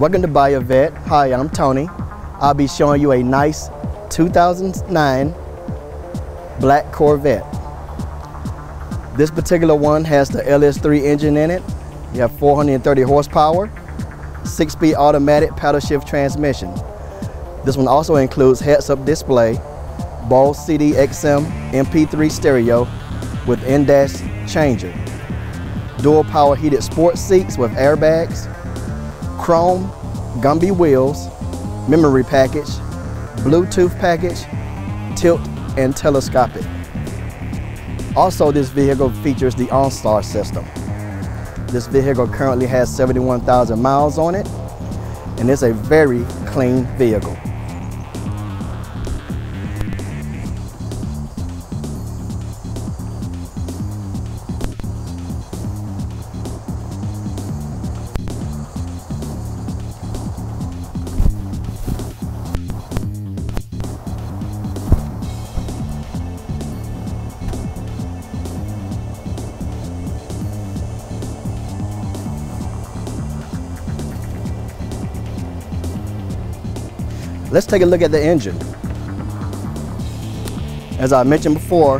Welcome to Buy a Vette. Hi, I'm Tony. I'll be showing you a nice 2009 black Corvette. This particular one has the LS3 engine in it. You have 430 horsepower, six-speed automatic paddle shift transmission. This one also includes heads-up display, Bose CD XM MP3 stereo with in-dash changer, dual power heated sports seats with airbags, chrome Gumby wheels, memory package, Bluetooth package, tilt and telescopic. Also, this vehicle features the OnStar system. This vehicle currently has 71,000 miles on it, and it's a very clean vehicle. Let's take a look at the engine. As I mentioned before,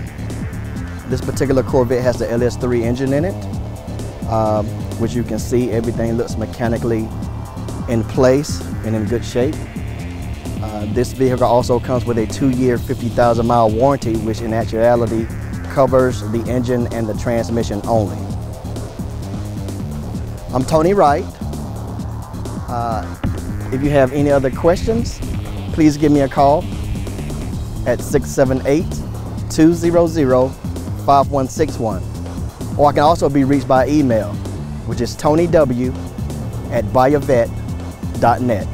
this particular Corvette has the LS3 engine in it, um, which you can see everything looks mechanically in place and in good shape. Uh, this vehicle also comes with a two-year 50,000 mile warranty, which in actuality covers the engine and the transmission only. I'm Tony Wright. Uh, if you have any other questions, please give me a call at 678-200-5161. Or I can also be reached by email, which is tonyw at buyavette.net.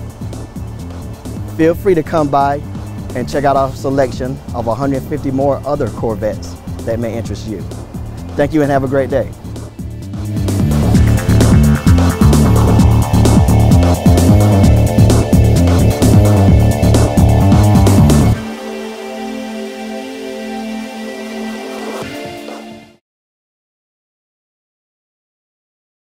Feel free to come by and check out our selection of 150 more other Corvettes that may interest you. Thank you and have a great day.